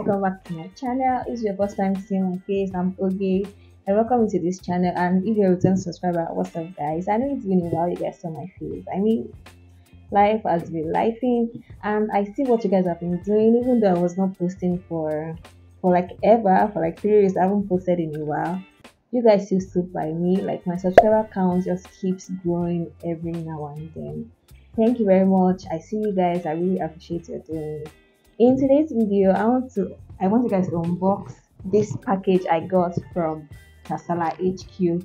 welcome back to my channel. It's your first time seeing my face, I'm Oge. and welcome you to this channel and if you're a return subscriber, what's up guys? I know it's been a while you guys saw my face. I mean life has been lifing and I see what you guys have been doing even though I was not posting for for like ever, for like three years, I haven't posted in a while. You guys still stood by me, like my subscriber count just keeps growing every now and then. Thank you very much. I see you guys. I really appreciate your doing in today's video i want to i want you guys to unbox this package i got from tasala hq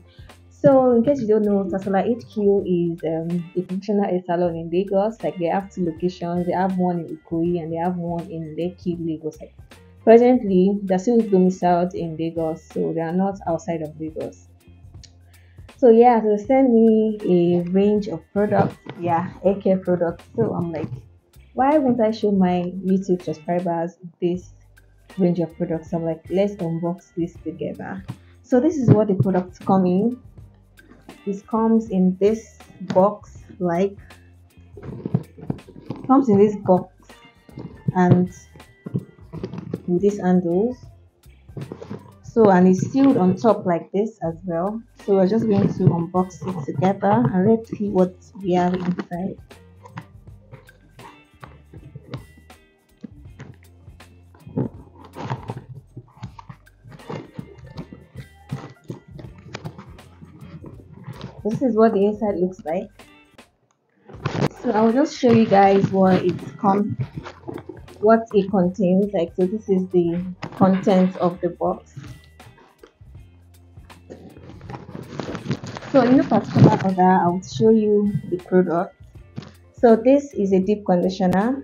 so in case you don't know tasala hq is um, a functional hair salon in lagos. Like they have two locations. They have one in ikoyi and they have one in lekki lagos. Like presently they're still domiciled in lagos so they are not outside of lagos. So yeah so they send me a range of products. Yeah hair care products. So i'm like why won't I show my YouTube subscribers this range of products? I'm like, let's unbox this together. So this is what the products come in. This comes in this box, like comes in this box and with these handles. So and it's sealed on top like this as well. So we're just going to unbox it together and let's see what we have inside. This is what the inside looks like. So i'll just show you guys what it comes what it contains. Like so this is the contents of the box. So in a particular order i'll show you the product. So this is a deep conditioner.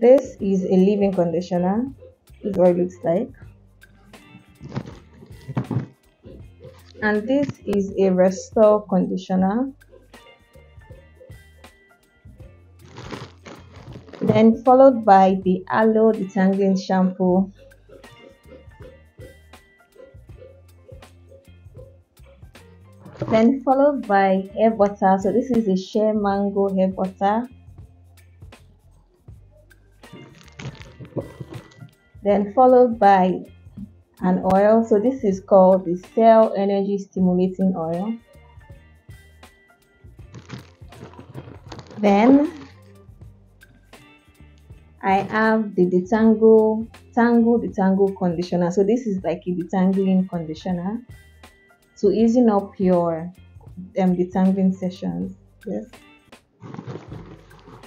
This is a leave-in conditioner this is what it looks like and this is a restore conditioner. Then followed by the aloe detangling shampoo. Then followed by hair butter. So this is a shea mango hair butter. Then followed by an oil. So this is called the Cell Energy Stimulating Oil. Then I have the Detangle Tangle Detangle conditioner. So this is like a detangling conditioner to easing up your um, detangling sessions. Yes.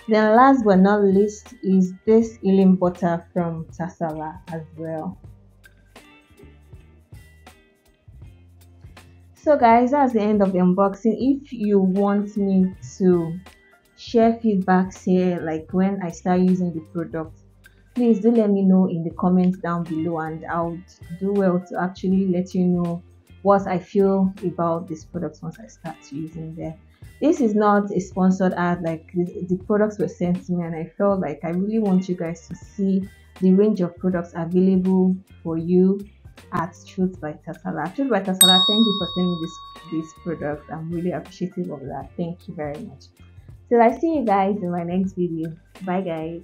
Then last but not least is this healing butter from Tasala as well. So guys that's the end of the unboxing. If you want me to share feedbacks here like when i start using the product please do let me know in the comments down below and i'll do well to actually let you know what i feel about this product once i start using them this is not a sponsored ad like the, the products were sent to me and i felt like i really want you guys to see the range of products available for you at Truth by Tasala. Truth by Tasala, thank you for sending this this product. I'm really appreciative of that. Thank you very much. Till I see you guys in my next video. Bye guys.